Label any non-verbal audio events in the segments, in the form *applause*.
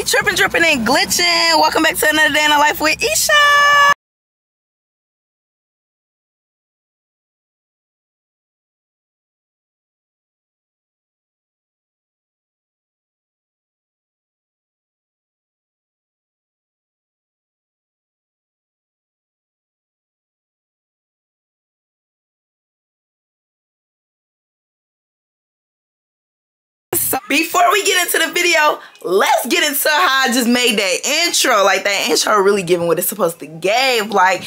be tripping, dripping, and glitching. Welcome back to another day in the life with Esha. So before we get into the video, let's get into how I just made that intro. Like that intro really giving what it's supposed to give. Like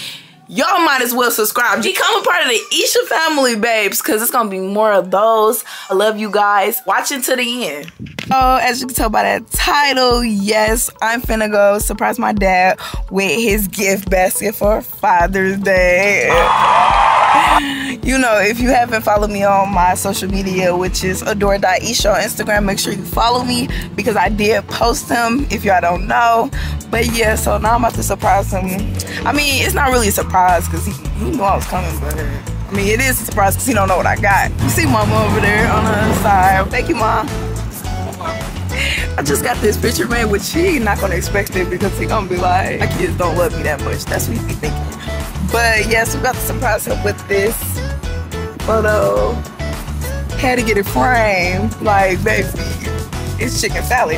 y'all might as well subscribe. Become a part of the Esha family, babes, because it's gonna be more of those. I love you guys. Watch to the end. Oh, as you can tell by that title, yes, I'm finna go surprise my dad with his gift basket for Father's Day. *laughs* you know, if you haven't followed me on my social media, which is adoree.esha on Instagram, make sure you follow me because I did post them if y'all don't know. But yeah, so now I'm about to surprise him. I mean, it's not really a surprise because he, he knew I was coming, but I mean, it is a surprise because he don't know what I got. You see mama over there on the other side. Thank you, mom. I just got this picture made, which he not gonna expect it because he gonna be like, my kids don't love me that much. That's what he be thinking. But yes, we got to surprise him with this photo. Had to get it framed, like baby, it's chicken salad.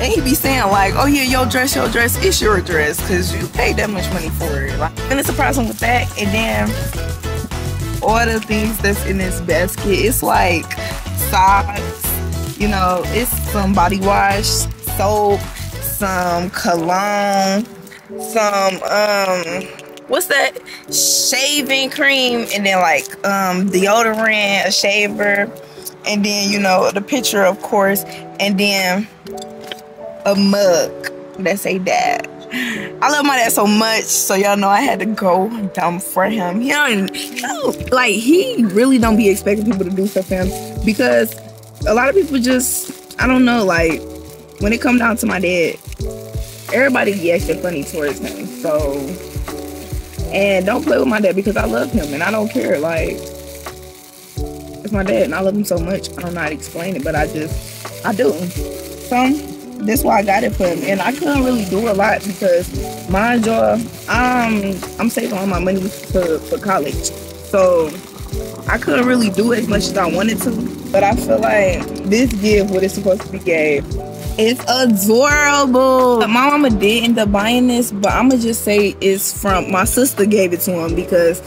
And he be saying like, oh yeah, your dress, your dress, it's your dress, cause you paid that much money for it. Like, I'm gonna surprise him with that, and then all the things that's in this basket. It's like socks, you know, it's some body wash, soap, some cologne, some um what's that shaving cream and then like um deodorant a shaver and then you know the picture of course and then a mug that say dad I love my dad so much, so y'all know I had to go dumb for him. He don't, he don't, like he really don't be expecting people to do stuff for him because a lot of people just I don't know like when it come down to my dad, everybody be extra funny towards him. So and don't play with my dad because I love him and I don't care. Like it's my dad and I love him so much. I don't know how to explain it, but I just I do. So that's why I got it for him. And I couldn't really do a lot because mind y'all, um I'm saving all my money for, for college. So I couldn't really do as much as I wanted to. But I feel like this gift what it's supposed to be gave. It's adorable. My mama did end up buying this, but I'ma just say it's from my sister gave it to him because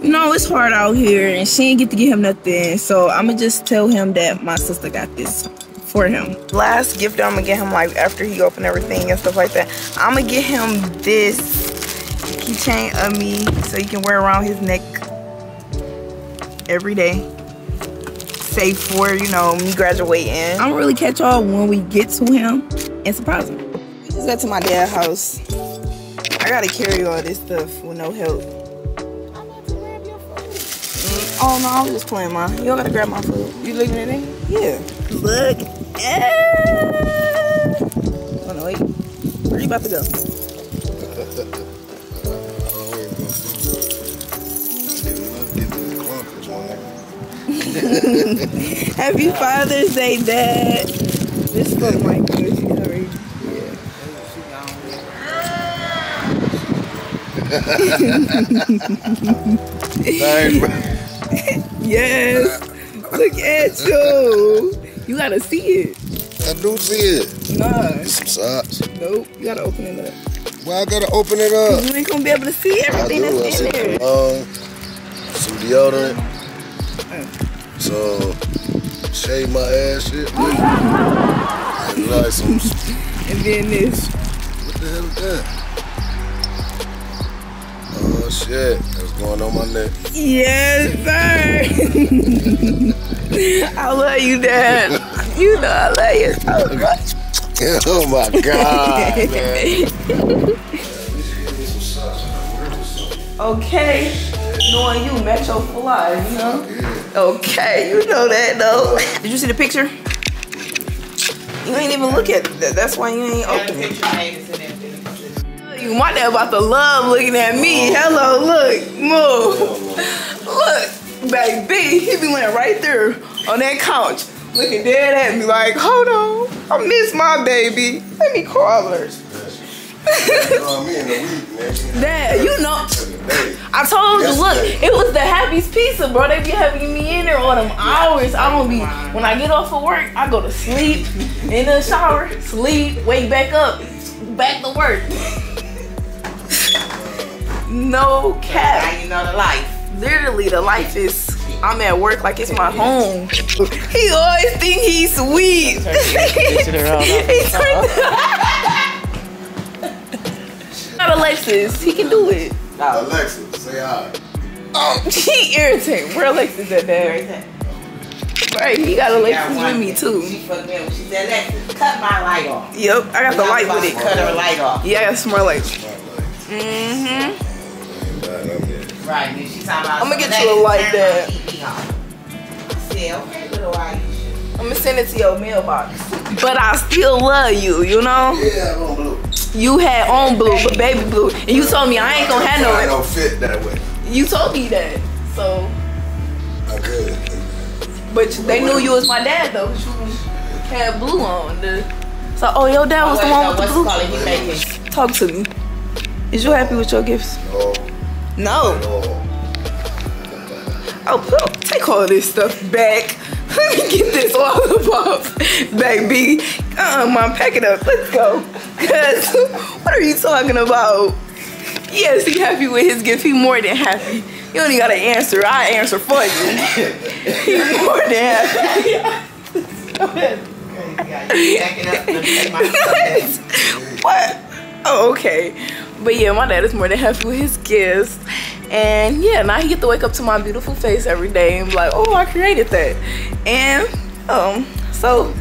you know it's hard out here and she didn't get to give him nothing. So I'ma just tell him that my sister got this for him. Last gift I'm gonna get him like after he opened everything and stuff like that. I'm gonna get him this keychain of me so he can wear around his neck every day. Safe for, you know, me graduating. I'm gonna really catch y'all when we get to him and surprise him. We just got to my dad's house. I gotta carry all this stuff with no help. Mm, Oh no, I'm just playing my. You don't gotta grab my food. You looking at it? Yeah. Look at. Oh no, wait. Where you about to go? *laughs* *laughs* Happy Father's Day, Dad. This is my good. Already. Thanks. Yes. Look at you. You gotta see it. I do see it. Nah. Get Some socks. Nope. You gotta open it up. Well, I gotta open it up. You ain't gonna be able to see everything I do. Uh, I that's see in there. cologne, some deodorant, uh. Some shave my ass shit. And like some. *laughs* And then this. What the hell is that? Oh shit, that's going on my neck. Yes, sir. *laughs* I love you, Dad. *laughs* You know I love you so much. Oh my god, man. Okay. Knowing you, Metro Fly, you know? Okay, you know that though. Did you see the picture? You ain't even look at that. That's why you ain't open it. You, my dad about to love looking at me. Hello, look, move. Look, baby, he be laying right there on that couch looking dead at me like, hold on, I miss my baby. Let me call her. You know me in the man. She Dad, you know, I told you, look, it was the happiest Pizza, bro. They be having me in there all them hours. I don't be, when I get off of work, I go to sleep, in the shower, sleep, wake back up, back to work. *laughs* no Now cap. you know the life. Literally, the life is, I'm at work like it's my home. He always think he's sweet. He turned- *laughs* *laughs* *laughs* Not Alexis, he can do it. Oh, Alexa, say hi. *laughs* Oh, he irritating. Where Alexis at, Dad? Right, he got Alexis with me too. She fucked me up. She said, Alexis, cut my light off. Yep, I got the light with it. Cut her light off. Yeah, I got some more light. My legs. Mm-hmm. Ain't bad, I'm here. Right, and she talking about I'ma get you a light there. my TV on. I said, okay, little Aisha. I'm gonna send it to your mailbox. But I still love you, you know? Yeah, I'm on blue. You had on blue, but baby blue. And you told me I ain't gonna have I no don't fit that way. You told me that. So I could. but they knew you was my dad though, 'cause you had blue on. The, so oh your dad was the one with the blue. calling he making? Talk to me. Is you happy with your gifts? No, No. no. Oh, take all this stuff back. *laughs* Let me get this all off, baby. Come uh-uh, on, pack it up. Let's go. Cause what are you talking about? Yes, he happy with his gift. He more than happy. You only gotta answer. I answer for you. He's more than happy. Go ahead. Backing up to take my stuff. what? Oh, okay. But yeah, my dad is more than happy with his gifts. And yeah, now he get to wake up to my beautiful face every day and be like, oh, I created that. And um, so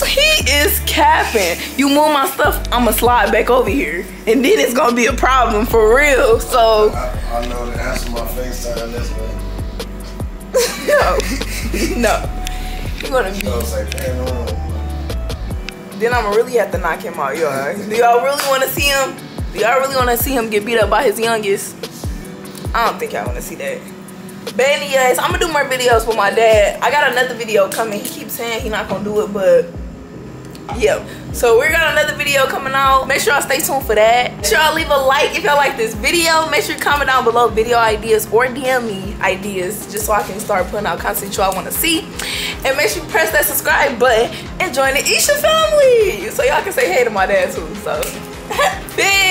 You move before the end of the day. he is capping. You move my stuff, I'ma slide back over here. And then it's gonna be a problem for real. So I, I know the answer to my FaceTime this way. *laughs* no. no. You're gonna be So it's like, damn, no. then I'ma really have to knock him out, y'all. Do y'all really wanna see him? Do y'all really wanna see him get beat up by his youngest? I don't think y'all wanna see that. But anyways, I'm gonna do more videos with my dad. I got another video coming. He keeps saying he not gonna do it, but yeah. So we're got another video coming out. Make sure y'all stay tuned for that. Make sure y'all leave a like if y'all like this video. Make sure you comment down below video ideas or DM me ideas just so I can start putting out content y'all wanna see. And make sure you press that subscribe button and join the Esha family so y'all can say hey to my dad too. So, *laughs* peace.